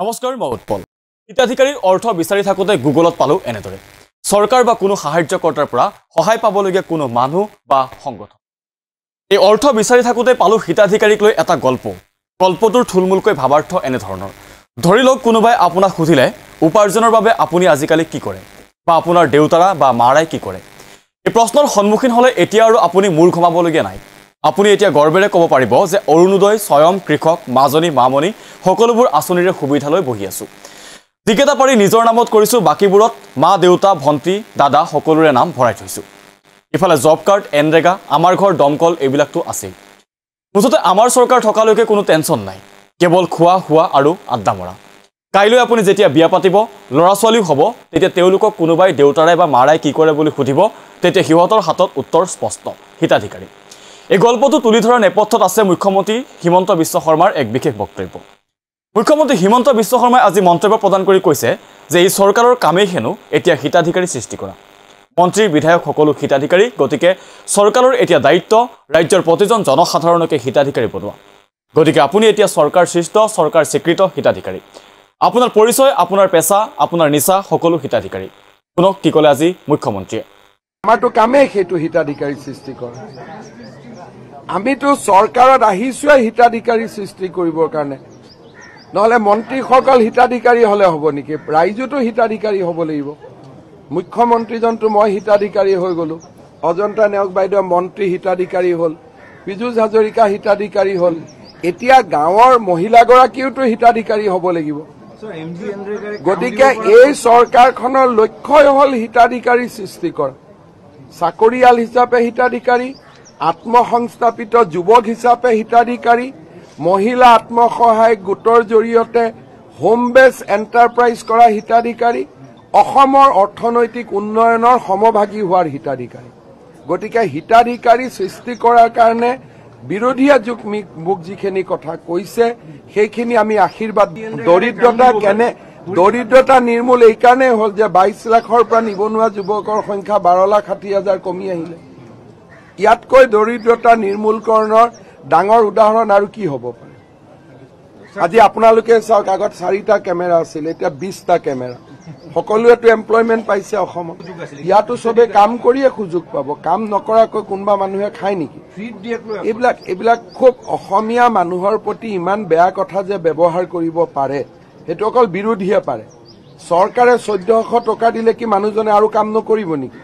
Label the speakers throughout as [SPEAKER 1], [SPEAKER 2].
[SPEAKER 1] নমস্কাৰ মই উৎপল। হিতাধিকাৰীৰ অৰ্থ বিচাৰি থাকোঁতে গুগলত পালোঁ এনেদৰে। চৰকাৰ বা কোনো সাহায্যকৰ্তাৰ পৰা সহায় পাবলগীয়া কোনো মানুহ বা সংগঠন। এই অৰ্থ বিচাৰি থাকোঁতে পালোঁ হিতাধিকাৰীক লৈ এটা গল্প। গল্পটোৰ থুলমূলকৈ ভাৱাৰ্থ এনেধৰণৰ। ধৰি লওক কোনোবাই আপোনাক সুধিলে উপাৰ্জনৰ বাবে আপুনি আজিকালি কি কৰে? বা আপোনাৰ দেউতাৰা বা মাৰাই কি কৰে? এই প্ৰশ্নৰ সন্মুখীন হ'লে এতিয়া আৰু আপুনি মূৰ ঘমাবলগীয়া নাই। আপুনি এতিয়া গৰ্বেৰে ক'ব পাৰিব যে অৰুণোদয় স্বয়ং কৃষক মাজনী মামনি সকলোবোৰ আঁচনিৰে সুবিধা লৈ বহি আছোঁ। যিকেইটা পাৰি নিজৰ নামত কৰিছোঁ বাকীবোৰত মা দেউতা ভণ্টি দাদা সকলোৰে নাম ভৰাই থৈছোঁ। ইফালে জব কাৰ্ড এনৰেগা আমাৰ ঘৰ দমকল এইবিলাকতো আছেই। মুঠতে আমাৰ চৰকাৰ থকালৈকে কোনো টেনশ্যন নাই। কেৱল খোৱা শোৱা আৰু আড্ডা মৰা। কাইলৈ আপুনি যেতিয়া বিয়া পাতিব ল'ৰা ছোৱালীও হ'ব তেতিয়া তেওঁলোকক কোনোবাই দেউতাৰাই বা মাৰাই কি কৰে বুলি সুধিব তেতিয়া সিহঁতৰ হাতত উত্তৰ স্পষ্ট হিতাধিকাৰী। এই গল্পটো তুলি ধৰাৰ নেপথ্যত আছে মুখ্যমন্ত্ৰী হিমন্ত বিশ্ব শৰ্মাৰ এক বিশেষ বক্তব্য। মুখ্যমন্ত্ৰী হিমন্ত বিশ্ব শৰ্মাই আজি মন্তব্য প্ৰদান কৰি কৈছে যে এই চৰকাৰৰ কামেই হেনো এতিয়া হিতাধিকাৰী সৃষ্টি কৰা। মন্ত্ৰী বিধায়ক সকলো হিতাধিকাৰী গতিকে চৰকাৰৰ এতিয়া দায়িত্ব ৰাজ্যৰ প্ৰতিজন জনসাধাৰণকে হিতাধিকাৰী বনোৱা। গতিকে আপুনি এতিয়া চৰকাৰ সৃষ্ট চৰকাৰ স্বীকৃত হিতাধিকাৰী। আপোনাৰ পৰিচয় আপোনাৰ পেচা আপোনাৰ নিচা সকলো হিতাধিকাৰী। শুনক কি ক'লে আজি মুখ্যমন্ত্ৰীয়ে।
[SPEAKER 2] আমাৰতো কামেই সেইটো হিতাধিকাৰী সৃষ্টি কৰা। আমিতো চৰকাৰত আহিছোৱে হিতাধিকাৰী সৃষ্টি কৰিবৰ কাৰণে। নহলে মন্ত্ৰীসকল হিতাধিকাৰী হলে হ'ব নেকি? ৰাইজোতো হিতাধিকাৰী হ'ব লাগিব। মুখ্যমন্ত্ৰীজনতো মই হিতাধিকাৰী হৈ গলো। অজন্তা নেওগ বাইদেউ মন্ত্ৰী হিতাধিকাৰী হ'ল। পীযুষ হাজৰিকা হিতাধিকাৰী হ'ল। এতিয়া গাঁৱৰ মহিলাগৰাকীওতো হিতাধিকাৰী হ'ব লাগিব। গতিকে এই চৰকাৰখনৰ লক্ষ্যই হ'ল হিতাধিকাৰী সৃষ্টি কৰা। চাকৰিয়াল হিচাপে হিতাধিকাৰী আত্মসংস্থাপিত যুৱক হিচাপে হিতাধিকাৰী মহিলা আত্মসহায়ক গোটৰ জৰিয়তে হোম বেছ এণ্টাৰপ্ৰাইজ কৰা হিতাধিকাৰী অসমৰ অৰ্থনৈতিক উন্নয়নৰ সমভাগী হোৱাৰ হিতাধিকাৰী গতিকে হিতাধিকাৰী সৃষ্টি কৰাৰ কাৰণে বিৰোধীয়ে যুগ মোক যিখিনি কথা কৈছে সেইখিনি আমি আশীৰ্বাদ। দৰিদ্ৰতা কেনে দৰিদ্ৰতা নিৰ্মূল এইকাৰণেই হ'ল যে বাইশ লাখৰ পৰা নিবনুৱা যুৱকৰ সংখ্যা বাৰ লাখ ষাঠি হাজাৰ কমি আহিলে ইয়াতকৈ দৰিদ্ৰতা নিৰ্মূলকৰণৰ ডাঙৰ উদাহৰণ আৰু কি হ'ব পাৰে? আজি আপোনালোকে চাওক আগত চাৰিটা কেমেৰা আছিল এতিয়া বিশটা কেমেৰা। সকলোৱেতো এমপ্লয়মেণ্ট পাইছে অসমত। ইয়াতো চবে কাম কৰিয়ে সুযোগ পাব। কাম নকৰাকৈ কোনোবা মানুহে খায় নেকি? এইবিলাক এইবিলাক খুব অসমীয়া মানুহৰ প্ৰতি ইমান বেয়া কথা যে ব্যৱহাৰ কৰিব পাৰে সেইটো অকল বিৰোধীয়ে পাৰে। চৰকাৰে চৈধ্যশ টকা দিলে কি মানুহজনে আৰু কাম নকৰিব নেকি?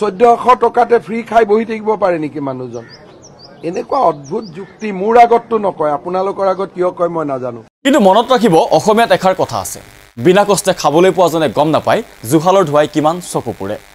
[SPEAKER 2] চৈধ্যশ টকাতে ফ্ৰী খাই বহি থাকিব পাৰে নেকি মানুহজন? এনেকুৱা অদ্ভুত যুক্তি মোৰ আগততো নকয় আপোনালোকৰ আগত কিয় কয় মই নাজানো।
[SPEAKER 1] কিন্তু মনত ৰাখিব অসমীয়াত এষাৰ কথা আছে। বিনা কষ্টে খাবলৈ পোৱাজনে গম নাপায় জুহালৰ ধোৱাই কিমান চকু পুৰে।